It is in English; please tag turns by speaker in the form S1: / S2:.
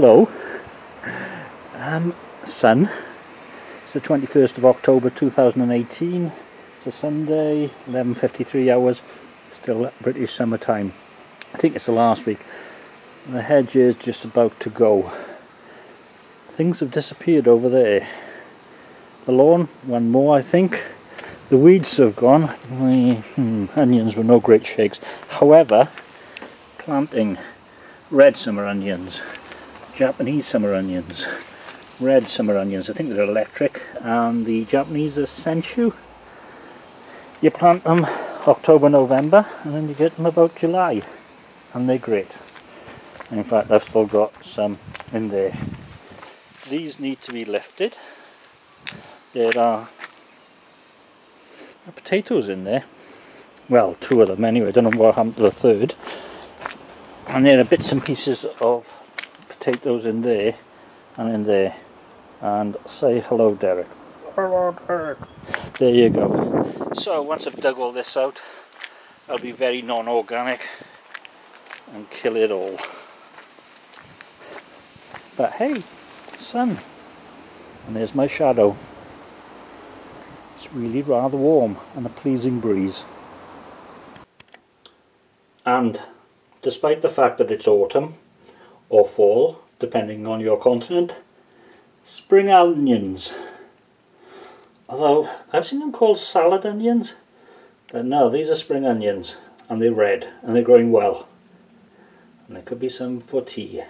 S1: hello. Um, sun. It's the 21st of October 2018. It's a Sunday, 11.53 hours. Still British summertime. I think it's the last week. The hedge is just about to go. Things have disappeared over there. The lawn, one more I think. The weeds have gone. the hmm, onions were no great shakes. However, planting red summer onions, Japanese summer onions, red summer onions, I think they're electric, and the Japanese are Senshyu. You plant them October, November, and then you get them about July, and they're great. In fact, I've still got some in there. These need to be lifted. There are potatoes in there. Well, two of them anyway, I don't know what happened to the third. And there are bits and pieces of potatoes in there and in there. And say hello, Derek. Hello, Derek. There you go. So once I've dug all this out, I'll be very non-organic and kill it all. But hey, sun. And there's my shadow. It's really rather warm and a pleasing breeze. And despite the fact that it's autumn or fall, depending on your continent, spring onions. Although I've seen them called salad onions, but no, these are spring onions and they're red and they're growing well. And there could be some for tea.